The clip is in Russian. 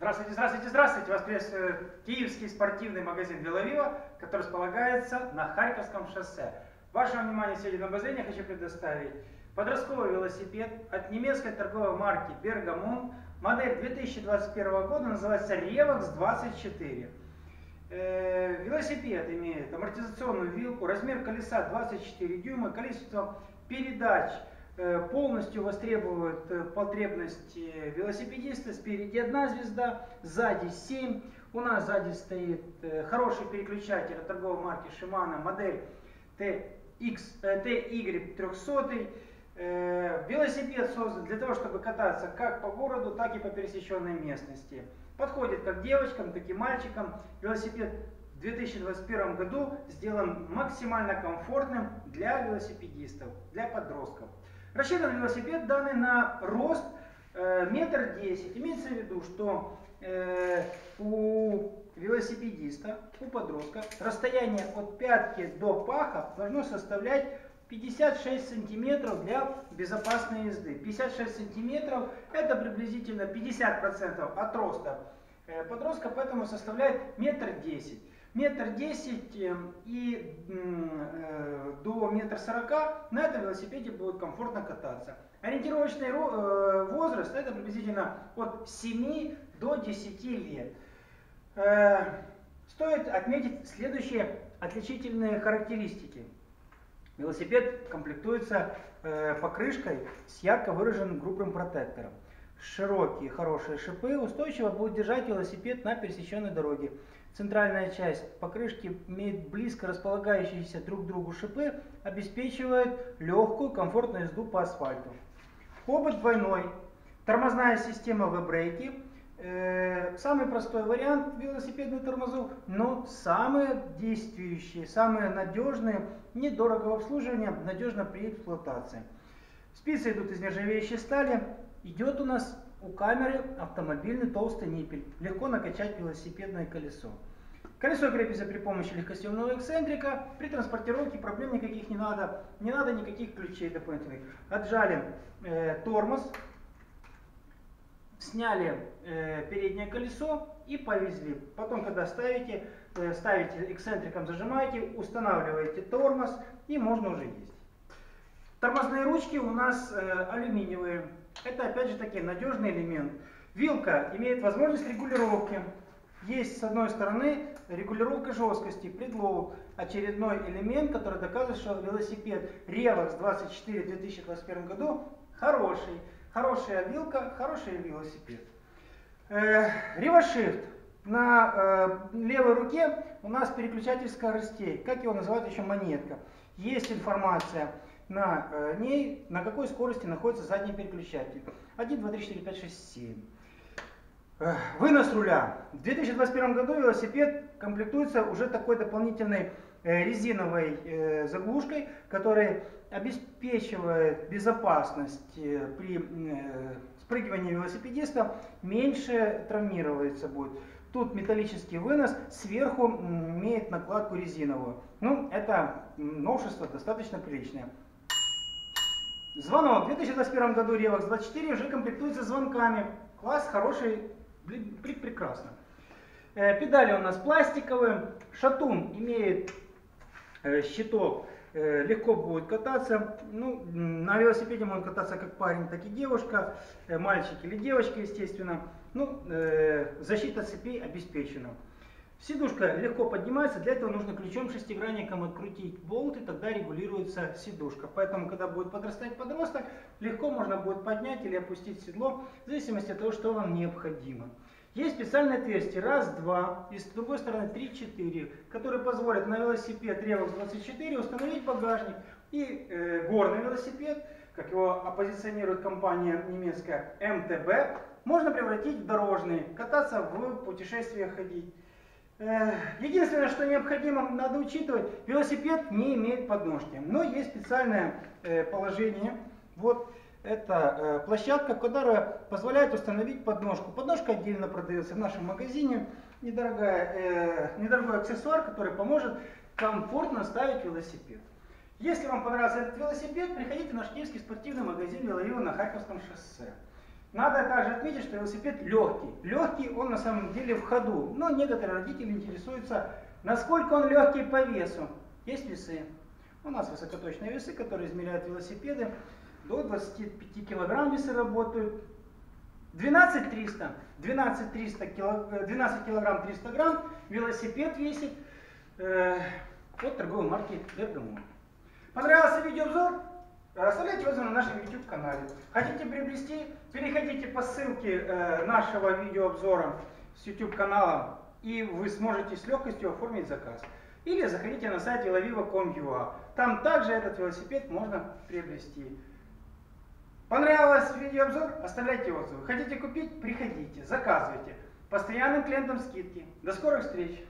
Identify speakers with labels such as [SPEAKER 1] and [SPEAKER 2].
[SPEAKER 1] Здравствуйте, здравствуйте, здравствуйте! Вас приветствует киевский спортивный магазин Веловива, который располагается на Харьковском шоссе. Вашему вниманию сегодня на обозрение хочу предоставить подростковый велосипед от немецкой торговой марки Bergamon. Модель 2021 года называется Revox 24. Э, велосипед имеет амортизационную вилку, размер колеса 24 дюйма, количество передач Э, полностью востребуют э, потребности велосипедиста. Спереди одна звезда, сзади 7. У нас сзади стоит э, хороший переключатель от торговой марки Shimano, модель TX, TY300. Велосипед создан для того, чтобы кататься как по городу, так и по пересеченной местности. Подходит как девочкам, так и мальчикам. Велосипед в 2021 году сделан максимально комфортным для велосипедистов, для подростков. Рассчитан велосипед данный на рост э, метр десять. Имеется в виду, что э, у велосипедиста, у подростка, расстояние от пятки до паха должно составлять 56 сантиметров для безопасной езды. 56 сантиметров это приблизительно 50% от роста э, подростка, поэтому составляет метр десять метр десять эм, и э, до метр сорока на этом велосипеде будет комфортно кататься. Ориентировочный э, возраст это приблизительно от 7 до 10 лет. Э, стоит отметить следующие отличительные характеристики. Велосипед комплектуется э, покрышкой с ярко выраженным грубым протектором. Широкие, хорошие шипы устойчиво будут держать велосипед на пересеченной дороге. Центральная часть покрышки имеет близко располагающиеся друг к другу шипы, обеспечивает легкую, комфортную езду по асфальту. Обод двойной, тормозная система V-брейки, э, самый простой вариант велосипедных тормозов, но самые действующие, самые надежные, недорого в обслуживании, надежно при эксплуатации. Спицы идут из нержавеющей стали, идет у нас у камеры автомобильный толстый ниппель. Легко накачать велосипедное колесо. Колесо крепится при помощи легкосъемного эксцентрика. При транспортировке проблем никаких не надо. Не надо никаких ключей дополнительных. Отжали э, тормоз, сняли э, переднее колесо и повезли. Потом, когда ставите, э, ставите эксцентриком, зажимаете, устанавливаете тормоз и можно уже ездить. Тормозные ручки у нас э, алюминиевые. Это опять же таки надежный элемент. Вилка имеет возможность регулировки. Есть с одной стороны регулировка жесткости, предлог, очередной элемент, который доказывает, что велосипед Revox 24 в 2021 году хороший. Хорошая вилка, хороший велосипед. Э, Shift. На э, левой руке у нас переключатель скоростей, как его называют еще монетка. Есть информация на э, ней, на какой скорости находится задний переключатель. 1, 2, 3, 4, 5, 6, 7. Вынос руля. В 2021 году велосипед комплектуется уже такой дополнительной э, резиновой э, заглушкой, которая обеспечивает безопасность при спрыгивании велосипедиста, меньше травмироваться будет. Тут металлический вынос, сверху имеет накладку резиновую. Ну, это новшество достаточно приличное. Звонок. В 2021 году Revox 24 уже комплектуется звонками. Класс хороший, прекрасно. Э, педали у нас пластиковые. Шатун имеет э, щиток, э, легко будет кататься. Ну, на велосипеде можно кататься как парень, так и девушка, мальчик или девочка, естественно. Ну, защита цепей обеспечена. Сидушка легко поднимается, для этого нужно ключом-шестигранником открутить болт, и тогда регулируется сидушка. Поэтому, когда будет подрастать подросток, легко можно будет поднять или опустить седло, в зависимости от того, что вам необходимо. Есть специальные отверстия, раз, два, и с другой стороны три, четыре, которые позволят на велосипед Revox 24 установить багажник. И э, горный велосипед, как его оппозиционирует компания немецкая МТБ, можно превратить в дорожный, кататься в путешествиях ходить. Единственное, что необходимо, надо учитывать, велосипед не имеет подножки, но есть специальное э, положение. Вот это э, площадка, которая позволяет установить подножку. Подножка отдельно продается в нашем магазине. Недорогая, э, недорогой аксессуар, который поможет комфортно ставить велосипед. Если вам понравился этот велосипед, приходите в наш киевский спортивный магазин Веловила на Харьковском шоссе. Надо также отметить, что велосипед легкий. Легкий он на самом деле в ходу. Но некоторые родители интересуются, насколько он легкий по весу. Есть весы. У нас высокоточные весы, которые измеряют велосипеды. До 25 килограмм весы работают. 12 300, 12, 300 кило, 12 килограмм 300 грамм велосипед весит э, от торговой марки Bergamo. Понравился видеообзор? Оставляйте отзывы на нашем YouTube канале. Хотите приобрести? Переходите по ссылке э, нашего видеообзора с YouTube канала и вы сможете с легкостью оформить заказ. Или заходите на сайт velovivo.com.ua. Там также этот велосипед можно приобрести. Понравилось видеообзор? Оставляйте отзывы. Хотите купить? Приходите, заказывайте. Постоянным клиентам скидки. До скорых встреч!